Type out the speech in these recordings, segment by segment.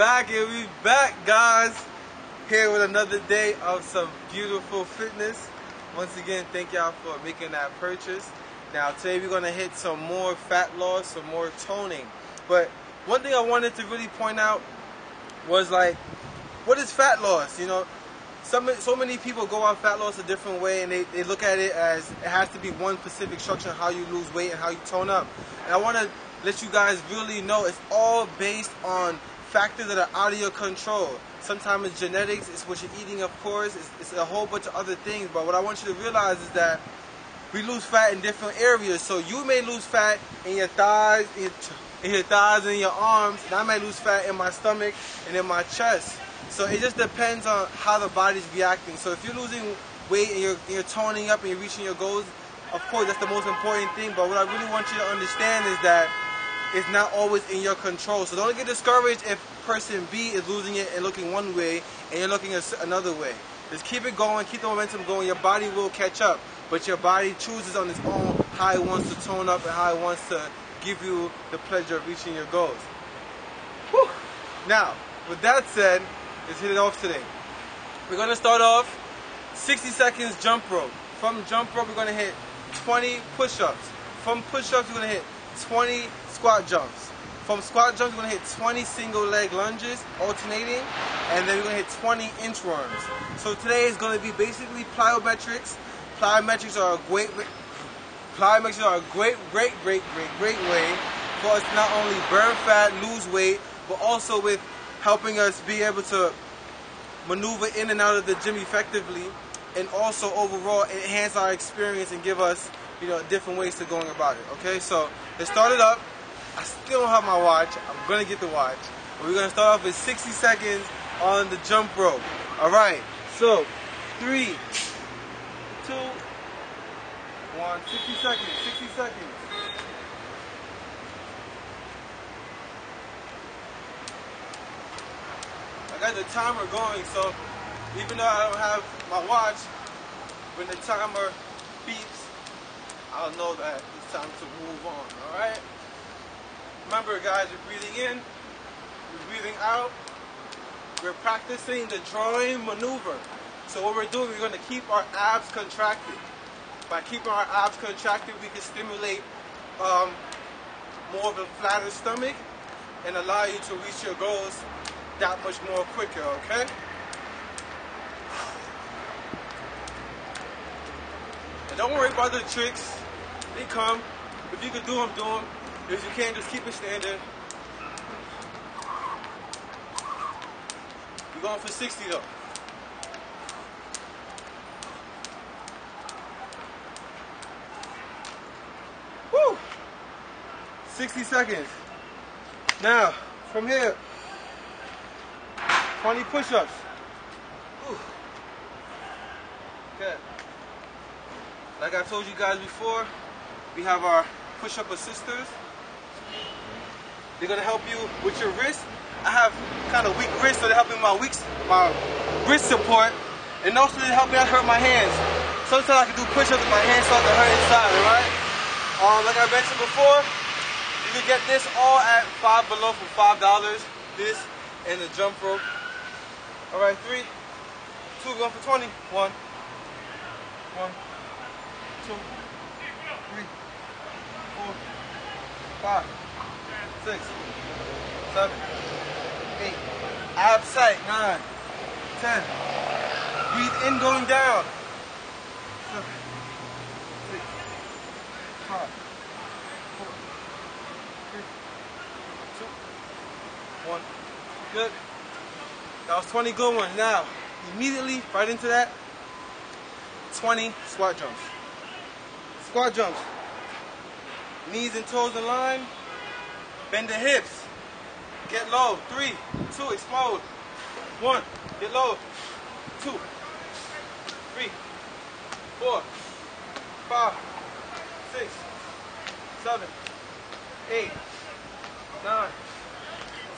back and we back, guys. Here with another day of some beautiful fitness. Once again, thank y'all for making that purchase. Now, today we're gonna hit some more fat loss, some more toning. But one thing I wanted to really point out was like, what is fat loss? You know, some, so many people go on fat loss a different way and they, they look at it as it has to be one specific structure how you lose weight and how you tone up. And I want to let you guys really know it's all based on factors that are out of your control. Sometimes it's genetics, it's what you're eating, of course, it's, it's a whole bunch of other things. But what I want you to realize is that we lose fat in different areas. So you may lose fat in your thighs, in your, in your thighs and your arms, and I may lose fat in my stomach and in my chest. So it just depends on how the body's reacting. So if you're losing weight and you're, you're toning up and you're reaching your goals, of course that's the most important thing. But what I really want you to understand is that it's not always in your control. So don't get discouraged if person B is losing it and looking one way and you're looking another way. Just keep it going, keep the momentum going. Your body will catch up, but your body chooses on its own how it wants to tone up and how it wants to give you the pleasure of reaching your goals. Whew. Now, with that said, let's hit it off today. We're gonna start off 60 seconds jump rope. From jump rope, we're gonna hit 20 push-ups. From push-ups, we're gonna hit 20 squat jumps. From squat jumps, we're gonna hit 20 single leg lunges, alternating, and then we're gonna hit 20 inchworms. So today is gonna be basically plyometrics. Plyometrics are a great, plyometrics are a great, great, great, great, great way for us to not only burn fat, lose weight, but also with helping us be able to maneuver in and out of the gym effectively and also overall enhance our experience and give us you know different ways to going about it okay so it up I still don't have my watch. I'm gonna get the watch. We're gonna start off with 60 seconds on the jump rope. All right. So, three, two, one. 60 seconds. 60 seconds. I got the timer going, so even though I don't have my watch, when the timer beeps, I'll know that it's time to move on. All right. Remember guys, we're breathing in, we're breathing out, we're practicing the drawing maneuver. So what we're doing, we're going to keep our abs contracted. By keeping our abs contracted, we can stimulate um, more of a flatter stomach and allow you to reach your goals that much more quicker, okay? Don't worry about the tricks. They come. If you can do them, do them. If you can't, just keep it standing. We're going for 60 though. Woo! 60 seconds. Now, from here, 20 push-ups. Okay. Like I told you guys before, we have our push-up assisters. They're gonna help you with your wrist. I have kind of weak wrist, so they're helping my weak, my wrist support, and also they're helping me hurt my hands. Sometimes I can do push-ups with my hands start to hurt inside, alright? Um, like I mentioned before, you can get this all at Five Below for $5. This and the jump rope. Alright, three, two, going for 20. One, one, two, three, four, five six, seven, eight. Tight. Nine, ten. Breathe in, going down. Seven, six, five, four, three, two, one. Good. That was 20 good ones. Now, immediately, right into that, 20 squat jumps. Squat jumps. Knees and toes in line. Bend the hips. Get low. Three, two, explode. One, get low. Two, three, four, five, six, seven, eight, nine,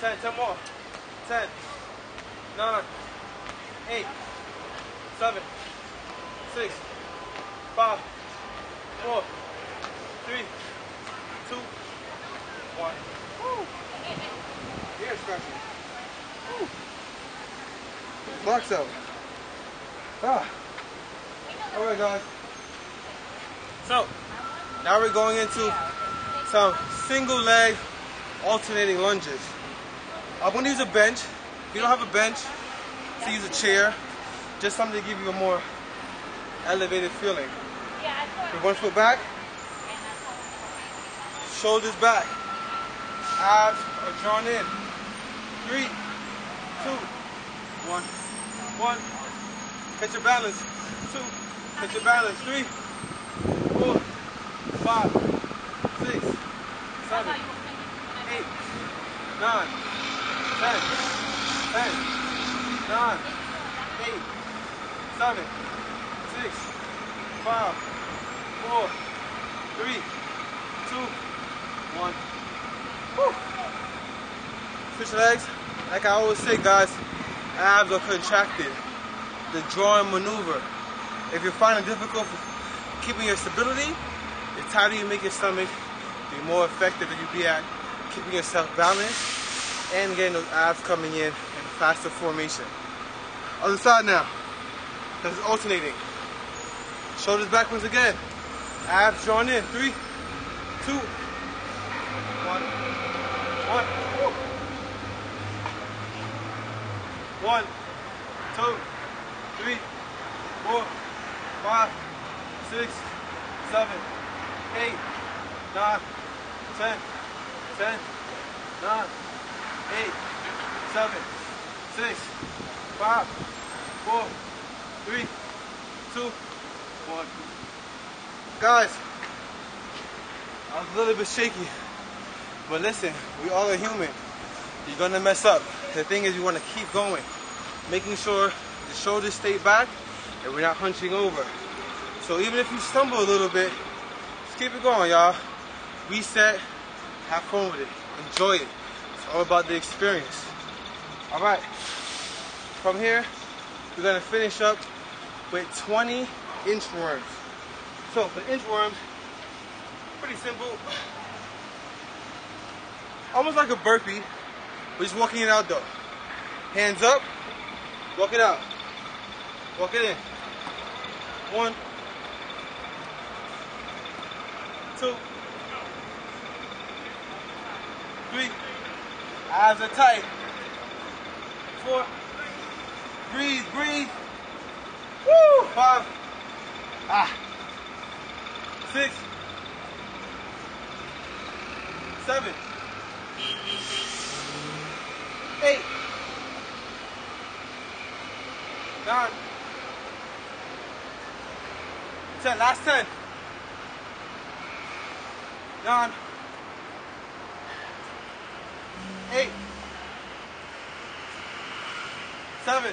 ten. Ten more. Ten, nine, eight, seven, six, five, four, three, two, one. Woo. Ear scratching. Blocks out. Ah. Alright guys. So, now we're going into some single leg alternating lunges. I'm gonna use a bench. If you don't have a bench, to use a chair. Just something to give you a more elevated feeling. One foot back, shoulders back, abs are drawn in. Three, two, one, one. Catch your balance. Two, catch your balance. Three, four, five, six, seven, eight, nine, ten, ten, nine, eight, seven, six, five, four, three, two, one. Woo. Switch legs. Like I always say, guys, abs are contracted. The drawing maneuver. If you're finding difficult keeping your stability, the tighter you make your stomach, the more effective you be at keeping yourself balanced and getting those abs coming in in faster formation. Other side now. That's alternating. Shoulders back once again. Abs drawn in. Three, two, one, one. One, two, three, four, five, six, seven, eight, nine, ten, ten, nine, eight, seven, six, five, four, three, two, one. Guys, I was a little bit shaky, but listen, we all are human. You're gonna mess up. The thing is, you wanna keep going, making sure the shoulders stay back and we're not hunching over. So even if you stumble a little bit, just keep it going, y'all. Reset, have fun with it, enjoy it. It's all about the experience. All right, from here, we're gonna finish up with 20 inchworms. So for inchworms, pretty simple. Almost like a burpee, we're just walking it out though. Hands up, walk it out. Walk it in. One, two, three. Eyes are tight. Four. Breathe, breathe. Woo! Five. Ah. Six. Seven. Eight. Nine. Ten. Last ten. Nine. Eight. Seven.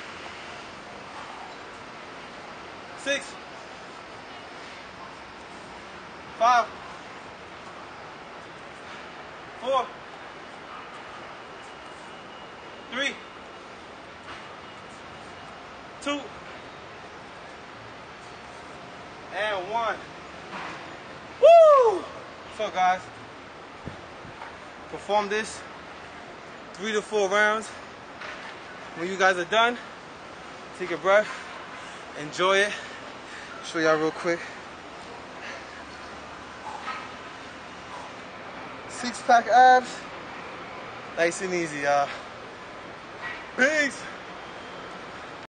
Six. Five. Four. Three. Two. And one. Woo! So guys, perform this three to four rounds. When you guys are done, take a breath, enjoy it. Show y'all real quick. Six pack abs, nice and easy, y'all. Peace.